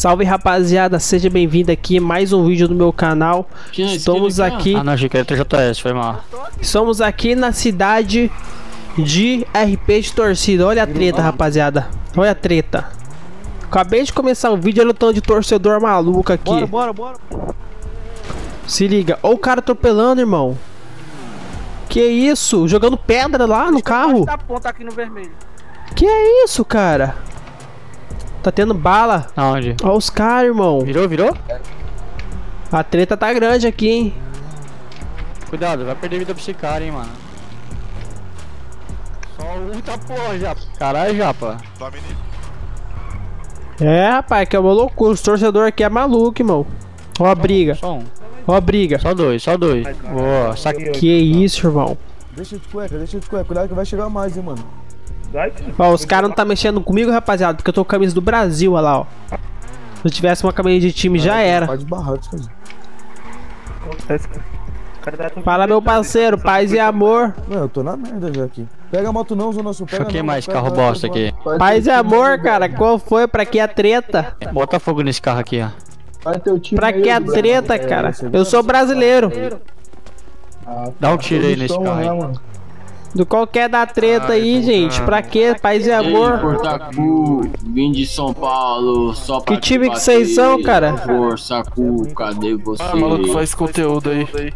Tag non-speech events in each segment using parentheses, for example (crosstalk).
Salve rapaziada, seja bem-vindo aqui a mais um vídeo do meu canal. Tinha Estamos esquina aqui, Ah, não, achei que era TJS, foi mal. estamos aqui na cidade de RP de torcida. Olha a treta, rapaziada. Olha a treta. Acabei de começar o vídeo, olha o tanto de torcedor maluco aqui. Bora, bora, bora. Se liga, olha o cara atropelando, irmão. Que isso? Jogando pedra lá no carro? Ponta aqui no vermelho. Que é isso, cara? Tá tendo bala. Aonde? Olha os caras, irmão. Virou, virou? A treta tá grande aqui, hein? Cuidado, vai perder vida pra esse cara, hein, mano. Só um tá porra, Japa. Caralho, Japa. É, rapaz, que é uma loucura. Os torcedores aqui é maluco, irmão. Ó a briga, Só um. ó a briga. Só dois, só dois. Boa, saca. Que isso, irmão. Deixa de cueca, deixa de cueca, cuidado que vai chegar mais, hein, mano. Ó, os caras não tá mexendo comigo, rapaziada, porque eu tô com a camisa do Brasil, olha lá, ó. Se eu tivesse uma camisa de time, já era. Pode barrar. Fala, meu parceiro, paz e amor. Não, eu tô na merda já aqui. Pega a moto não. Deixa Pega esse pega, carro bosta aqui. Paz e amor, cara. Qual foi? Pra que a treta? Bota fogo nesse carro aqui, ó. Pra que a treta, cara? Eu sou brasileiro. Dá um tiro aí nesse carro aí. Do qualquer da treta aí, gente. Pra que? Paz e amor. Portacu, vim de São Paulo só pra Que te time que bater. vocês são, cara? Força, cu, cadê você? Ah, maluco faz conteúdo aí.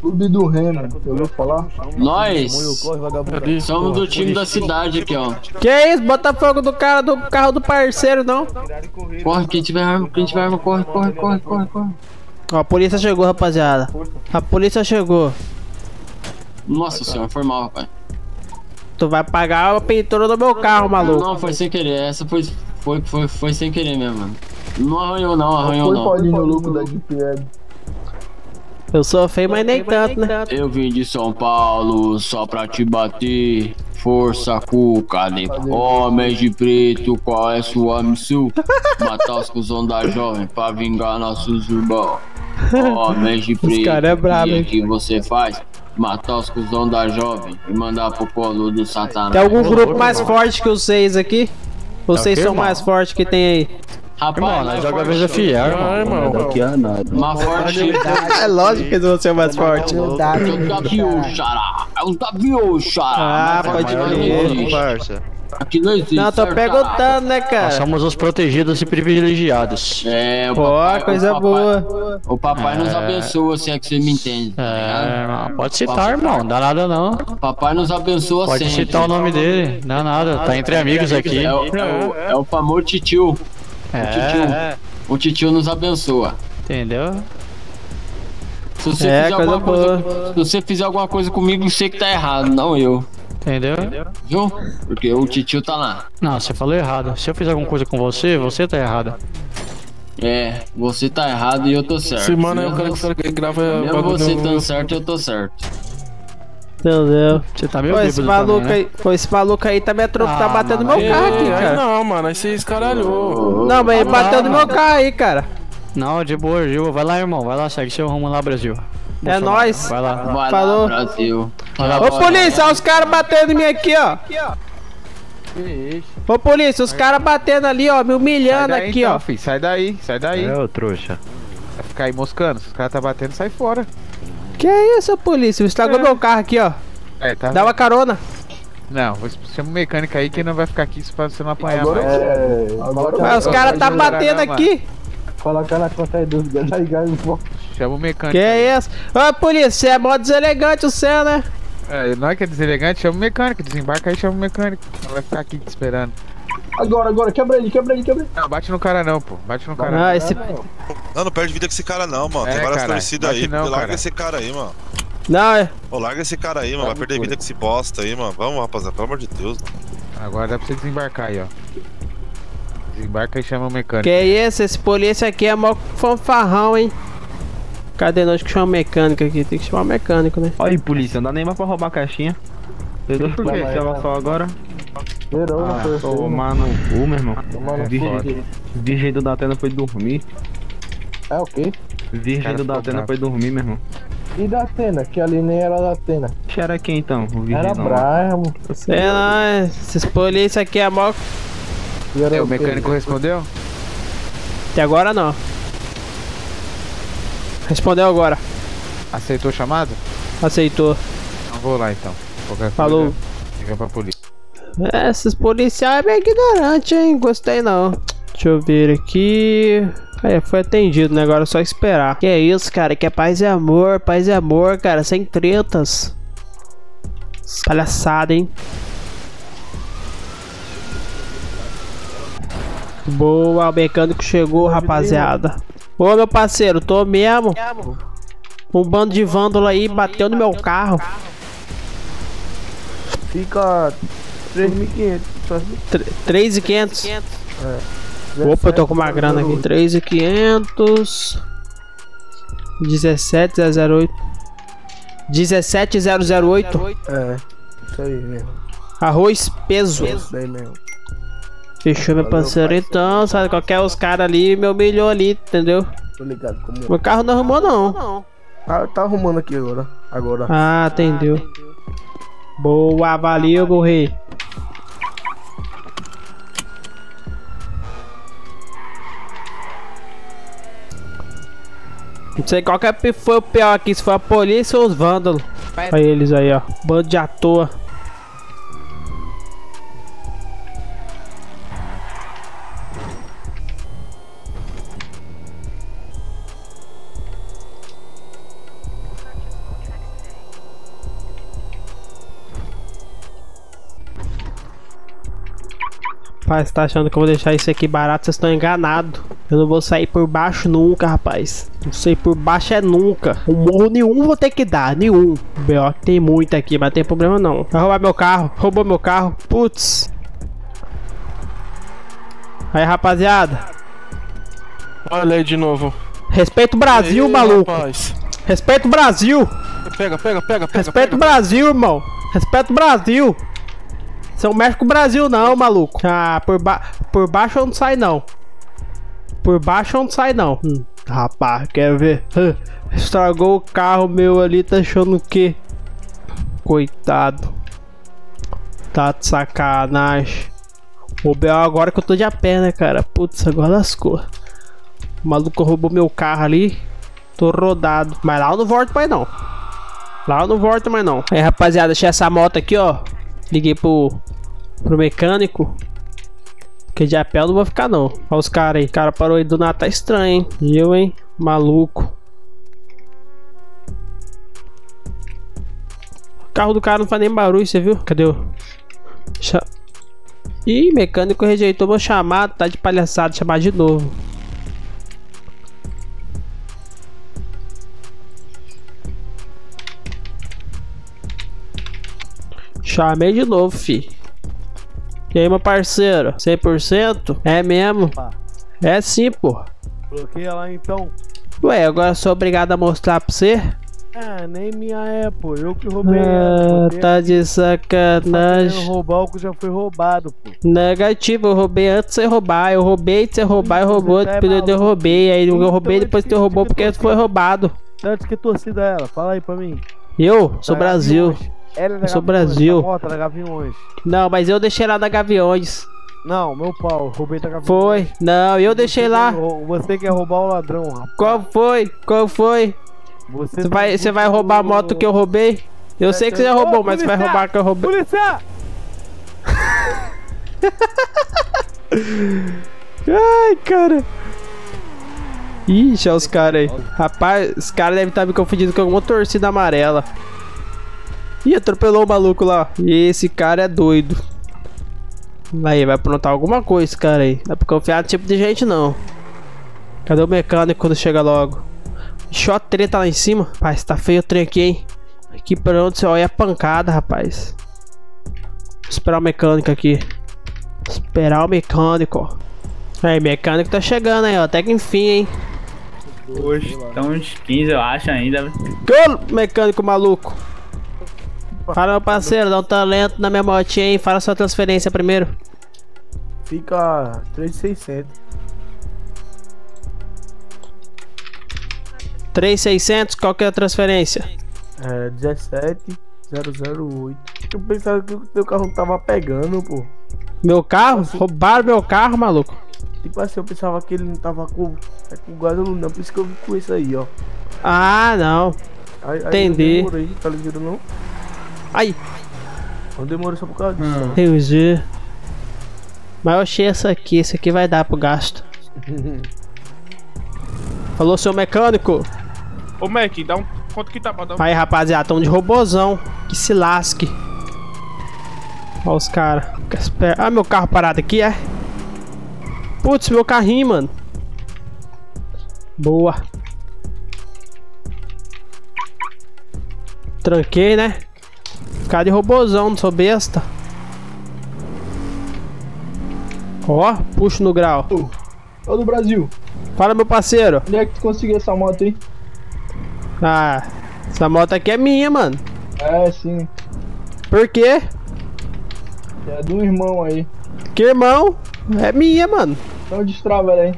Clube do Remo, já ouviu falar? Nós somos do time da cidade aqui, ó. Que isso? Bota fogo do cara do carro do parceiro, não? Corre, quem tiver arma, quem tiver arma, corre, corre, corre, corre, corre. Ó, a polícia chegou, rapaziada. A polícia chegou. Nossa senhora, foi mal, rapaz. Tu vai pagar a pintura do meu carro, maluco. Não, foi sem querer, essa foi, foi, foi, foi sem querer mesmo, mano. Não arranhou não, arranhou Foi não. Paulinho Louco da DPL. Eu sou feio, mas nem tanto, né? Eu vim de São Paulo só pra te bater. Força, cu, cadê? Homens de preto, qual é sua missão? (laughs) Matar os cuzão da jovem pra vingar nossos irmãos. (laughs) Homens de preto, é brabo, o hein? que você faz? Matar os cuzão da jovem e mandar pro colo do satanás. Tem algum grupo mais forte que vocês aqui? Vocês Tá ok, são irmão? mais fortes que tem aí? Rapaz, Irmão, nós joga forte- vez fiel, Ah, irmão. irmão. Mais forte. É lógico que eles vão ser mais fortes. É o Davi Oxará. É o Davi Oxará. Ah, pode forte crer. Aqui não existe. Não, tô certo, perguntando, né, Nós cara? somos os protegidos e privilegiados. É, o Pô, papai, coisa o papai, boa. O papai nos É. abençoa, se é que você me entende. tá É, irmão. Pode citar, irmão. Dá nada não. Papai nos abençoa Pode sempre. citar o nome dele. Dá nada. Tá entre amigos aqui. É o, é o, é o famoso titio. É, O titio nos abençoa. entendeu? Se você, É, fizer coisa alguma coisa, se você fizer alguma coisa comigo, você que tá errado, não eu. Entendeu? Viu? Porque o titio tá lá. Não, você falou errado. Se eu fizer alguma coisa com você, você tá errado. É, você tá errado e eu tô certo. Esse mano é o Mesmo cara que você- que grava Mesmo bagulho você tá certo, eu tô certo. Entendeu? Você tá meio Pô, esse maluco também, né? aí, pô, esse maluco aí tá me atro... tá Ah, batendo mano, meu carro aqui, Ei, aí cara. Não, mano, aí você escaralhou. Não, mas ele bateu no meu carro aí, cara. Não, de boa, de boa. Vai lá, irmão. Vai lá, segue seu rumo lá, Brasil. É nóis. Vai lá. Vai Falou. lá, Brasil. Vai lá, Ô polícia, olha os caras batendo em mim aqui, ó. Ô polícia, os caras batendo ali, ó, me humilhando Sai daí, aqui, então, ó. filho, sai daí, sai daí. É, ô trouxa. Vai ficar aí moscando. Se os caras tá batendo, sai fora. Que isso, polícia? Estragou meu carro aqui, ó. É, tá. Dá uma carona. Não, vou chama o mecânico aí que não vai ficar aqui pra você não apanhar Agora mais. é. Agora Mas os caras tá batendo aqui. Colocar na conta aí dos (laughs) aí, guys. Chama o mecânico. Que aí. isso? Ô polícia, você é mó deselegante o céu, né? É, não é que é deselegante, chama o mecânico. Desembarca aí, chama o mecânico. Não vai ficar aqui te esperando. Agora, agora, quebra ele, quebra ele, quebra ele. Não, bate no cara não, pô. Bate no cara. Ah, esse. Não, não perde vida com esse cara não, mano. É, Tem várias torcidas aí. não, larga cara. esse cara aí, mano. Não, é. Ô, larga esse cara aí, mano. Vai perder vida com esse bosta aí, mano. Vamos, rapaziada. Pelo amor de Deus. mano. Agora dá pra você desembarcar aí, ó. Desembarca e chama o mecânico. Que isso? Esse polícia aqui é mó fanfarrão, hein? Cadê nós que chama mecânico aqui? Tem que chamar mecânico, né? Olha aí, polícia, não dá nem mais pra roubar a caixinha. Entendeu por quê? Chama só agora. Verão, Ah, não foi assim, tomar no cu, meu irmão. Tomar Virgem, Virgem do Datena foi dormir. É o quê? Virgem Cara, do Datena foi dormir, meu irmão. E da Atena, que ali nem era da Atena. Ixi, Era quem então? O Virgem Era não. Brahmo. Sei lá, esses polícia aqui é mó. E era É, o mecânico respondeu? Até agora não. Respondeu agora. Aceitou o chamado? Aceitou. Não vou lá então. Qualquer Falou. liga pra polícia. É, Esses policiais é bem ignorantes, hein? Gostei não. Deixa eu ver aqui. É, foi atendido, né? Agora é só esperar. Que é isso, cara? Que é paz e amor, paz e amor, cara. Sem tretas. Palhaçada, hein? Boa, o mecânico chegou, rapaziada. Ô, meu parceiro, tô mesmo. Um bando de vândalo aí bateu no meu carro. Fica 3.500. só- 3,500. É. Opa, eu tô com uma grana aqui. 3,500. 17008. 17008. É, isso aí mesmo. Arroz peso. Isso daí mesmo. Fechou, meu parceiro. Então, sabe, qualquer os caras ali me humilhou ali, entendeu? Tô ligado como. Meu carro não arrumou, não. Tá, tá arrumando aqui agora. Agora. Ah, entendeu. Boa, valeu, meu rei. Não sei qual que é- foi o pior aqui, se foi a polícia ou os vândalos. Olha eles aí, ó. Bando de à toa. Rapaz, tá achando que eu vou deixar isso aqui barato? Vocês estão enganados. Eu não vou sair por baixo nunca, rapaz. Não sei por baixo é nunca. Um morro nenhum vou ter que dar, nenhum. B.O. que tem muito aqui, mas não tem problema não. Vai roubar meu carro, roubou meu carro. Putz. Aí, rapaziada. Olha aí de novo. Respeita o Brasil, Ei, maluco. Rapaz. Respeita o Brasil. Pega, pega, pega, pega. Respeita o pega. Brasil, irmão. Respeita o Brasil. Você não mexe com o Brasil, não, maluco. Ah, por, ba por baixo eu não sai, não. Por baixo eu não sai, não. Hum, rapaz, quer ver? Estragou o carro meu ali, tá achando o quê? Coitado. Tá de sacanagem. O B.O. agora que eu tô de a pé, né, cara? Putz, agora lascou. O maluco roubou meu carro ali. Tô rodado. Mas lá eu não volto mais, não. Lá eu não volto mais não. Aí, rapaziada, achei essa moto aqui, ó. Liguei pro, pro mecânico. Porque de a não vou ficar, não. Olha os caras aí. O cara parou aí do nada, tá estranho, hein? Eu, hein? Maluco. O carro do cara não faz nem barulho, você viu? Cadê o... Ih, mecânico rejeitou meu chamado. Tá de palhaçada. Chamar de novo. Chamei de novo, fi. E aí, meu parceiro? 100%? É mesmo? É sim, pô. Bloqueia lá então. Ué, agora eu sou obrigado a mostrar pra você? É, nem minha é, pô. Eu que roubei Ah, ela. tá de sacanagem. roubar o que já foi roubado, pô. Negativo, eu roubei antes de você roubar. Eu roubei de você roubar e Você roubou, tá é depois eu roubei. Aí eu Então roubei é depois eu difícil roubou que porque você- foi roubado. Antes que torcida é ela, fala aí pra mim. Eu sou Da Brasil. É da Eu sou Gaviões, Brasil. É da Gaviões. Não, mas eu deixei lá da Gaviões. Não, meu pau, roubei da Gaviões. Foi. Não, eu deixei Você lá. quer Você quer roubar o ladrão, rapaz. Qual foi? Qual foi? Você, Você vai, você vai roubar a moto que eu roubei? Eu sei que você já roubou, mas você vai roubar a que eu roubei. Polícia! Ai, cara. Ixi, olha os caras aí. Rapaz, os caras devem estar me confundindo com alguma torcida amarela. Ih, atropelou o maluco lá. Esse cara é doido. Aí, vai aprontar alguma coisa esse cara aí. Não é pra confiar no tipo de gente, não. Cadê o mecânico quando chega logo? Ó a treta lá em cima. Rapaz, tá feio o trem aqui, hein? Aqui pra onde você olha é pancada, rapaz. Vou esperar o mecânico aqui. Esperar o mecânico. Aí, mecânico tá chegando aí, ó. Até que enfim, hein? Hoje, estão uns 15, eu acho ainda. Ô, mecânico maluco. Fala, meu parceiro, dá um talento na minha motinha aí. Fala sua transferência primeiro. Fica 3,600. 3,600, qual que é a transferência? É, 17008. Eu pensava que o teu carro não tava pegando, pô. Meu carro? Roubaram meu carro, maluco. Tipo assim, eu pensava que ele não tava com, é, com gasolina, não, por isso que eu vim com isso aí, ó. Ah, não. Aí, aí Entendi. Não demorei, tá ligado não? Ai, Não demorei só por causa disso. ó. entendi. Mas eu achei essa aqui, esse aqui vai dar pro gasto. (laughs) Falou, seu mecânico. Ô, Mac, dá um. Quanto que tá pra dar um. Aí, rapaziada, tão de robozão. Que se lasque. Ó os caras. Ah, meu carro parado aqui, é? Putz, meu carrinho, mano. Boa. Tranquei, né? Cara de robozão, não sou besta. Ó, puxo no grau. Ô do Brasil, Fala, meu parceiro. onde é que tu conseguiu essa moto aí? Ah, essa moto aqui é minha, mano. É, sim. Por quê? É do irmão aí. Que irmão? É minha, mano. Então destrava ela aí.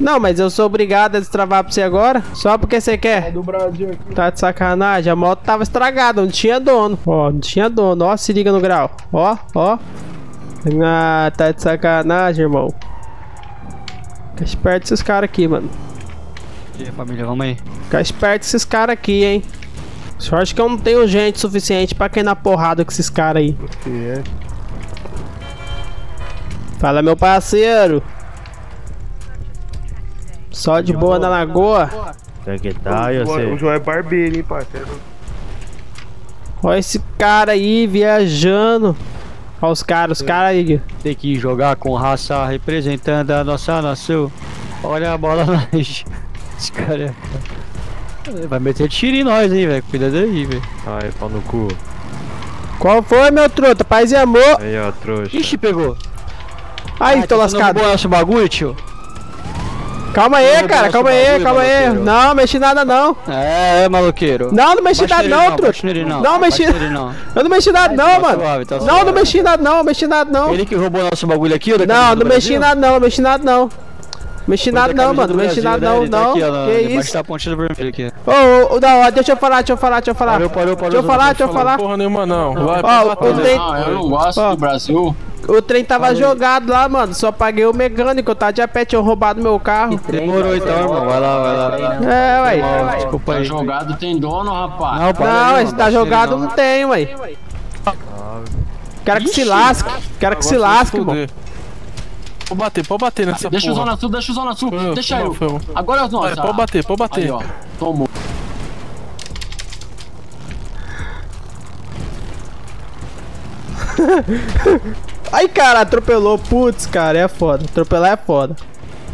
Não, mas eu sou obrigado a destravar pra você agora? Só porque você É quer? do Brasil aqui. Tá de sacanagem, a moto tava estragada, não tinha dono. Ó, não tinha dono, ó, se liga no grau. Ó, ó. Ah, tá de sacanagem, irmão. Fica esperto esses caras aqui, mano. E aí, família, vamos aí. Fica esperto esses caras aqui, hein. Sorte que eu não tenho gente suficiente pra cair na porrada com esses caras aí. é. Fala, meu parceiro. Só de boa na lagoa. Que tal, eu O sei. João é barbeiro, hein, parceiro. Olha esse cara aí viajando. Olha os caras, os caras aí. Tem que jogar com raça representando a nossa nação. Olha a bola na (laughs) Esse cara é... Vai meter tiro em nós, hein, velho. Cuidado aí, velho. Ai, pau no cu. Qual foi, meu truta? Paz e amor. Aí, ó, trouxa. Ixi, pegou. Aí, tô lascado. Não esse bagulho, tio. Calma aí, Não, cara, calma aí, bagulho, calma aí. Não, mexi nada não. É, é, maloqueiro. Não, não mexi nada não, nele não. Não, mexi. Não. (laughs) Eu não mexi nada não, Tá mano. tá Não, não mexi nada não, mexi nada não. Ele que roubou nosso bagulho aqui, Não, não mexi nada não, mexi nada não. Mexi nada da não, mano, mexi nada né? não, tá não. Que isso? da ponte do vermelho aqui. Ô, ô, hora, deixa eu falar, deixa eu falar, deixa eu falar. Parou, parou, parou. Deixa eu falar, deixa eu falar. Porra nenhuma, não. Vai, Não, eu não gosto do Brasil. O trem tava jogado lá, mano. Só paguei o mecânico, tá de a pé, tinham roubado meu carro. Demorou então, irmão. Vai lá, vai lá. É, ué. Ó, Desculpa Tá aí. jogado tem dono, rapaz. Não, Não, aí, esse mano. tá jogado não. não tem, ué. Quero que se lasque, quero que se lasque, se fuder. Pode bater, pode bater nessa Deixa o porra. Zona Sul, deixa o Zona Sul. Foi, Deixa eu. foi. Agora é os Vai, nossos. pode bater, pode bater. Aí, ó. Tomou. (laughs) Ai, cara, atropelou. Putz, cara, é foda. Atropelar é foda.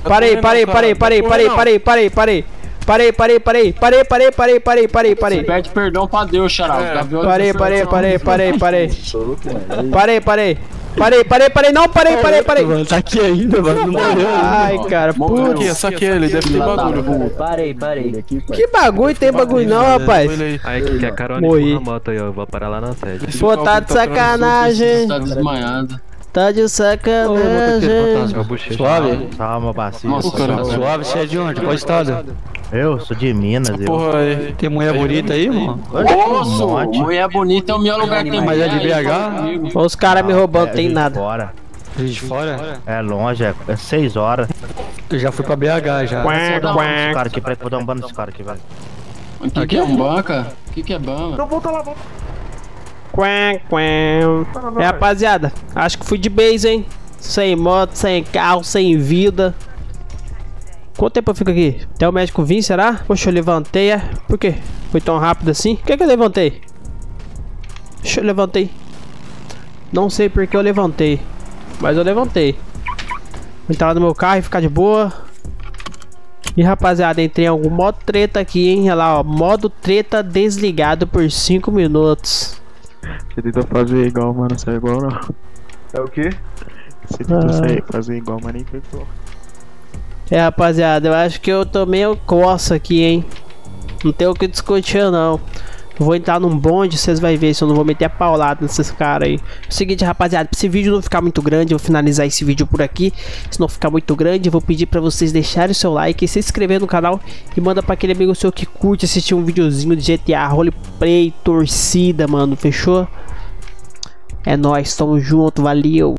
Parei, parei, parei, parei, parei, parei, parei, parei. Parei, parei, parei, parei, parei, parei, parei, parei, parei. Pede perdão pra Deus, Xará. Gaviões Parei, parei, parei, parei, parei. Parei, parei. Parei, parei, parei, não, parei, parei, parei. Mano, tá aqui ainda, mano. Não morreu. Ai, cara, putz. Aqui, saquei ele, deve ter bagulho. Parei, parei. Que bagulho, tem bagulho não, rapaz. Aí. Que quer carona Morri. empurra a moto aí, ó. Vou parar lá na sede. Pô, tá de sacanagem. Tá desmanhado. Tá de sacanagem. bochecha. Suave? Calma. Tá suave? Você é de onde? Qual estado? Eu sou de Minas, eu. Porra aí. Tem mulher bonita aí, mano? Moço, monte. mulher bonita é o melhor lugar que tem Mas é de BH? Olha os caras me roubando, tem Juiz de nada. Fora. Juiz de fora? É longe, é, é seis horas. Eu já fui pra BH já. Quack, Esse quack. cara aqui, peraí que eu vou dar um bando nesse cara aqui, velho. O que, que é um banca? O que, que é banca? Então volta lá, volta. Quack, quack. É, rapaziada, acho que fui de base, hein? Sem moto, sem carro, sem vida. Quanto tempo eu fico aqui? Até o médico vir, será? Poxa, eu levantei, é? Por quê? Foi tão rápido assim? Por que, que eu levantei? Deixa eu levantei. Não sei por que eu levantei. Mas eu levantei. Vou entrar no meu carro e ficar de boa. E rapaziada, entrei em algum modo treta aqui, hein? Olha lá, ó. Modo treta desligado por 5 minutos. Você tenta fazer igual, mano, você é igual não. É o quê? Você tenta tenta sair, fazer igual, mas nem pegou. É, rapaziada, eu acho que eu tomei o coça aqui, hein? Não tem o que discutir, não. Vou entrar num bonde, vocês vão ver se eu não vou meter a paulada nesses caras aí. É seguinte, rapaziada, pra esse vídeo não ficar muito grande, eu vou finalizar esse vídeo por aqui. Se não ficar muito grande, eu vou pedir pra vocês deixarem o seu like, se inscrever no canal e manda pra aquele amigo seu que curte assistir um videozinho de GTA, roleplay, torcida, mano, fechou? É nóis, tamo junto, valeu!